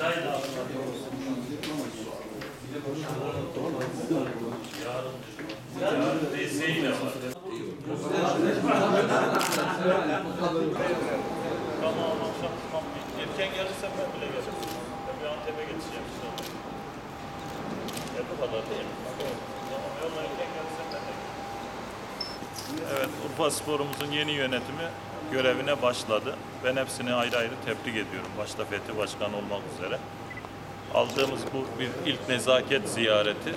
Çay bu kadar. Evet, Urfa Spor'umuzun yeni yönetimi görevine başladı. Ben hepsini ayrı ayrı tebrik ediyorum. Başta Fethi Başkan olmak üzere. Aldığımız bu bir ilk nezaket ziyareti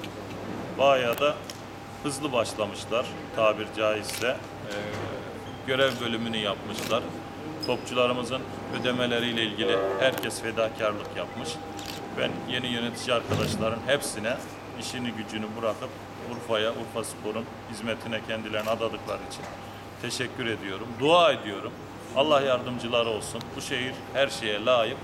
bayağı da hızlı başlamışlar tabir caizse. Ee, görev bölümünü yapmışlar. Topçularımızın ödemeleriyle ilgili herkes fedakarlık yapmış. Ben yeni yönetici arkadaşların hepsine işini gücünü bırakıp Urfa'ya, Urfa Spor'un hizmetine kendilerini adadıkları için teşekkür ediyorum. Dua ediyorum. Allah yardımcıları olsun. Bu şehir her şeye layık.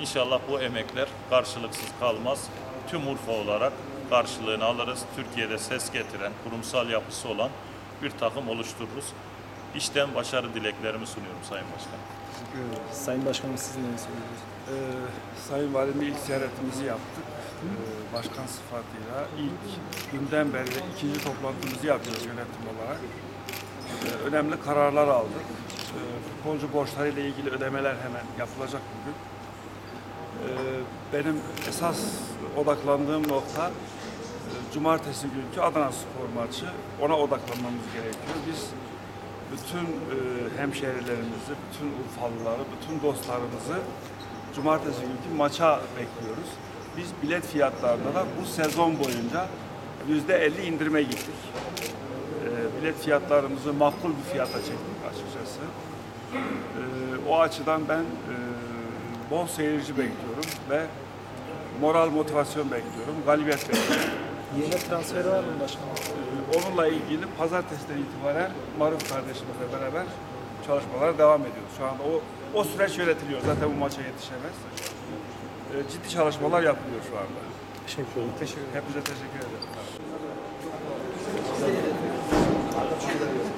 İnşallah bu emekler karşılıksız kalmaz. Tüm Urfa olarak karşılığını alırız. Türkiye'de ses getiren, kurumsal yapısı olan bir takım oluştururuz. İşten başarı dileklerimi sunuyorum Sayın Başkan. Sayın Başkanım siz ne söylüyorsunuz? Ee, Sayın Valimle ilk ziyaretimizi yaptık. Ee, başkan sıfatıyla ilk günden beri ikinci toplantımızı yapıyoruz yönetim olarak. Önemli kararlar aldık. Ee, futbolcu borçlarıyla ilgili ödemeler hemen yapılacak bugün. Ee, benim esas odaklandığım nokta e, cumartesi günkü Adana Spor maçı. Ona odaklanmamız gerekiyor. Biz bütün e, hemşehrilerimizi, bütün Urfalıları, bütün dostlarımızı cumartesi günkü maça bekliyoruz. Biz bilet fiyatlarında da bu sezon boyunca yüzde 50 indirime gittik. E, bilet fiyatlarımızı makul bir fiyata çektik açıkçası. E, o açıdan ben e, bol seyirci bekliyorum ve moral motivasyon bekliyorum, galibiyet bekliyorum. Yeni transferi var mı başkanım? Ee, Onunla ilgili pazartesiden itibaren Maruf kardeşimizle beraber çalışmalar devam ediyor. Şu anda o o süreç yönetiliyor. Zaten bu maça yetişemez. Ee, Ciddi çalışmalar yapılıyor şu anda. Teşekkür ederim. Teşekkür. Hepinize teşekkür ederim. Thank you.